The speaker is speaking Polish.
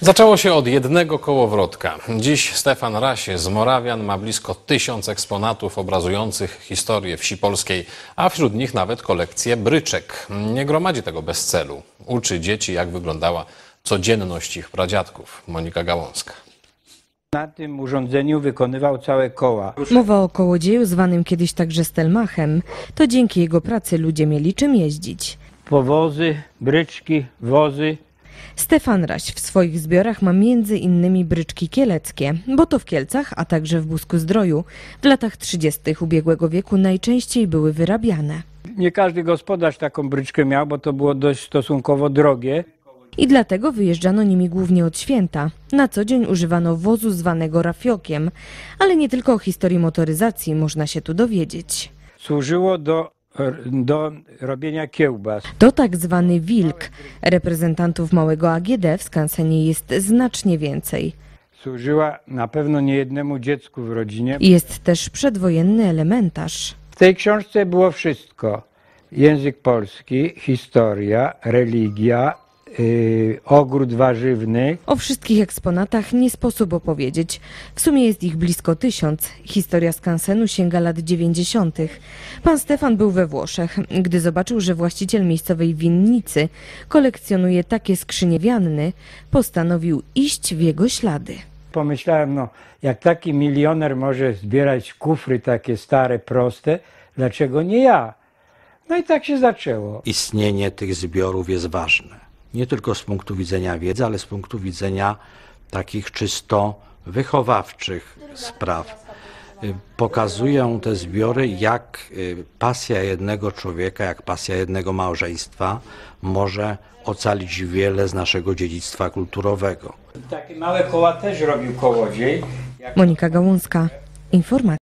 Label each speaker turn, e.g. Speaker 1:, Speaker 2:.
Speaker 1: Zaczęło się od jednego kołowrotka. Dziś Stefan Raś z Morawian ma blisko tysiąc eksponatów obrazujących historię wsi polskiej, a wśród nich nawet kolekcję bryczek. Nie gromadzi tego bez celu. Uczy dzieci, jak wyglądała codzienność ich pradziadków. Monika Gałązka.
Speaker 2: Na tym urządzeniu wykonywał całe koła.
Speaker 3: Mowa o kołodzieju zwanym kiedyś także Stelmachem. To dzięki jego pracy ludzie mieli czym jeździć.
Speaker 2: Powozy, bryczki, wozy.
Speaker 3: Stefan Raś w swoich zbiorach ma między innymi bryczki kieleckie, bo to w Kielcach, a także w Busku Zdroju w latach 30. ubiegłego wieku najczęściej były wyrabiane.
Speaker 2: Nie każdy gospodarz taką bryczkę miał, bo to było dość stosunkowo drogie.
Speaker 3: I dlatego wyjeżdżano nimi głównie od święta. Na co dzień używano wozu zwanego rafiokiem, ale nie tylko o historii motoryzacji można się tu dowiedzieć.
Speaker 2: Służyło do, do robienia kiełbas.
Speaker 3: To tak zwany wilk. Reprezentantów małego AGD w skansenie jest znacznie więcej.
Speaker 2: Służyła na pewno nie jednemu dziecku w rodzinie.
Speaker 3: Jest też przedwojenny elementarz.
Speaker 2: W tej książce było wszystko. Język polski, historia, religia, yy, ogród warzywny.
Speaker 3: O wszystkich eksponatach nie sposób opowiedzieć. W sumie jest ich blisko tysiąc. Historia skansenu sięga lat 90. Pan Stefan był we Włoszech. Gdy zobaczył, że właściciel miejscowej winnicy kolekcjonuje takie skrzynie wianny, postanowił iść w jego ślady.
Speaker 2: Pomyślałem, no, jak taki milioner może zbierać kufry takie stare, proste, dlaczego nie ja? No i tak się zaczęło.
Speaker 4: istnienie tych zbiorów jest ważne. Nie tylko z punktu widzenia wiedzy, ale z punktu widzenia takich czysto wychowawczych spraw. Y, Pokazują te zbiory, jak y, pasja jednego człowieka, jak pasja jednego małżeństwa może ocalić wiele z naszego dziedzictwa kulturowego.
Speaker 2: Takie małe koła też robił kołodziej.
Speaker 3: Monika Gałązka, informacja.